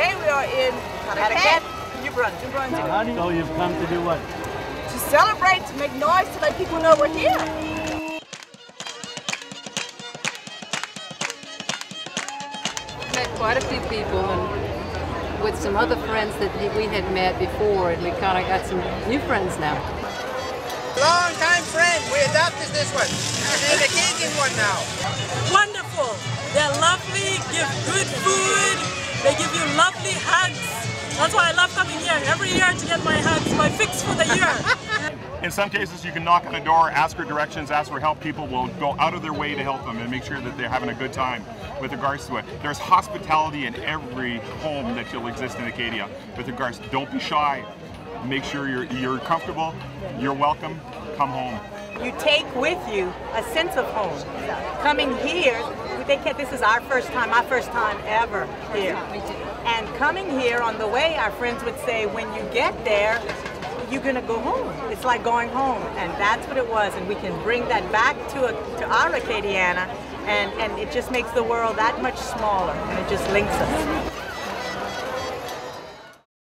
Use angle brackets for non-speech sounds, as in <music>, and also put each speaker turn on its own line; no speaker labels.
are in Caraquet, New Brunswick. New Brunswick.
So you've come to do what?
To celebrate, to make noise, to let people know we're here.
met quite a few people and with some other friends that we had met before and we kind of got some new friends now.
Long time friend. We adopted this one. And a Canadian one now.
Wonderful. They're lovely, give good food, they give you lovely hugs. That's why I love coming here every year to get my hugs, my fix for the year. <laughs>
In some cases, you can knock on the door, ask for directions, ask for help. People will go out of their way to help them and make sure that they're having a good time with regards to it. There's hospitality in every home that you'll exist in Acadia. With regards, don't be shy. Make sure you're you're comfortable. You're welcome. Come home.
You take with you a sense of home. Coming here, they can't, this is our first time, my first time ever here. And coming here on the way, our friends would say, when you get there, you're gonna go home. It's like going home, and that's what it was. And we can bring that back to a, to our Acadiana, and and it just makes the world that much smaller, and it just links us.